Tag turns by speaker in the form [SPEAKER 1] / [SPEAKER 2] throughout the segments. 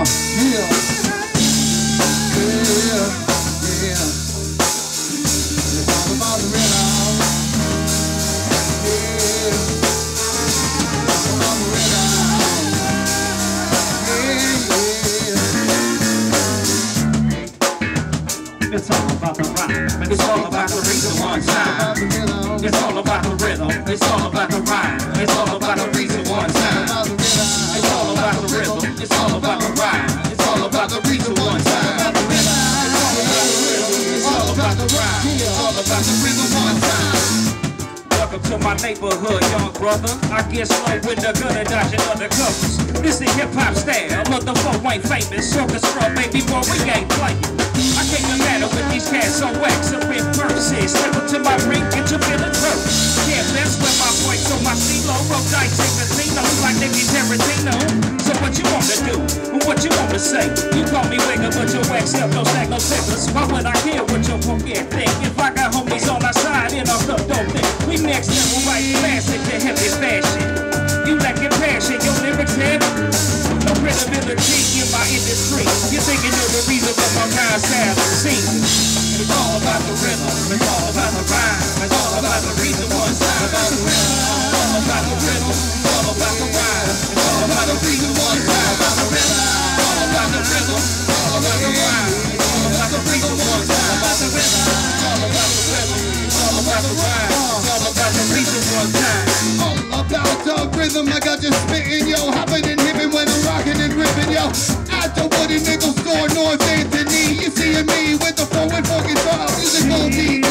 [SPEAKER 1] Uh, yeah. Yeah, yeah. It's all about the rhythm. Yeah. It's all about the rhythm. Yeah, yeah.
[SPEAKER 2] It's all about the rhyme. It's all about the reason one time. It's all about the rhythm. It's all about the rhyme. It's all about the reason one time.
[SPEAKER 1] About
[SPEAKER 2] rhyme. It's all about the reason one time. Welcome to my neighborhood, young brother. I get slow with the gun and dodging undercovers. This the hip hop style, flow ain't famous. Orchestra, baby boy, we ain't playing. I came to matter with these cats on wax up in verses. Step up to my ring, get your feelings hurt. Yeah, that's where my voice on my CeeLo roll dice in casino like Nicky Tarantino. So what you wanna do? What you wanna say? You call but your wax up no stack no figures. Why would I care what your funky think? If I got homies on our side and our stuff don't think. We next level right classic to heavy fashion. You lack your passion, your lyrics heavy. No credibility in my industry. You're thinking you're the reason for my kind of scene. It's all about the rhythm. It's all about the All about the uh, rhythm,
[SPEAKER 1] I got you spitting, yo, hopping and when I'm and yo. The Wooden Nickel store, North Anthony, you seeing me with the four and four guitar, musical TV. So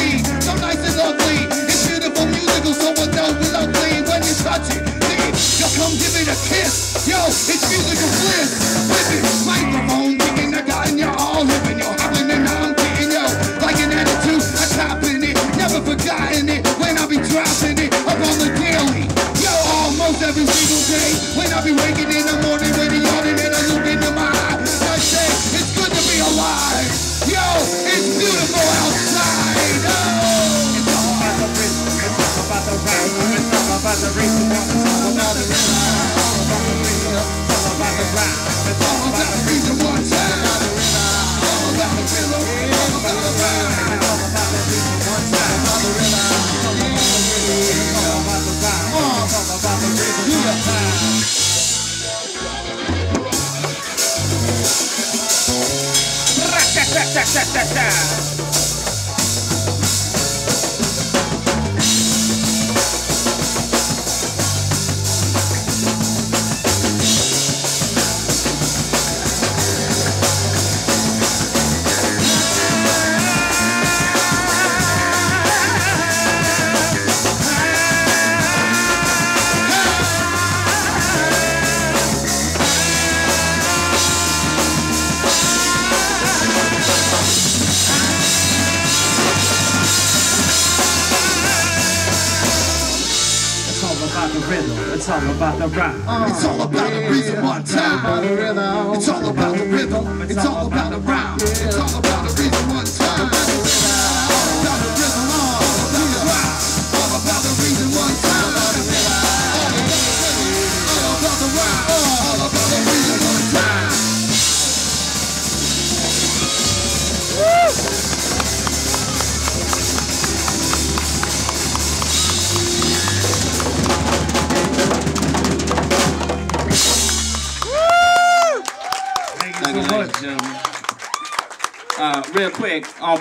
[SPEAKER 2] About the reason one. It's all about the rhythm. All about the rhythm. It's all about the rhyme. It's all
[SPEAKER 1] all
[SPEAKER 2] about
[SPEAKER 1] about the reason one time. All about the rhythm. All about the rhyme.
[SPEAKER 2] It's all about the reason one time. All the rhythm. It's all about the rhythm. It's all about the rhyme. It's all about the reason one time. Ra-ta-ta-ta-ta-ta-ta. Rhythm. It's all about the rhyme.
[SPEAKER 1] It's all about the reason one time. It's all about the rhythm. It's all about the rhyme. It's all about the reason
[SPEAKER 2] Gentlemen. Uh, real quick, on